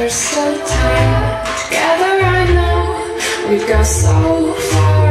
There's still time together, I know. We've got so far.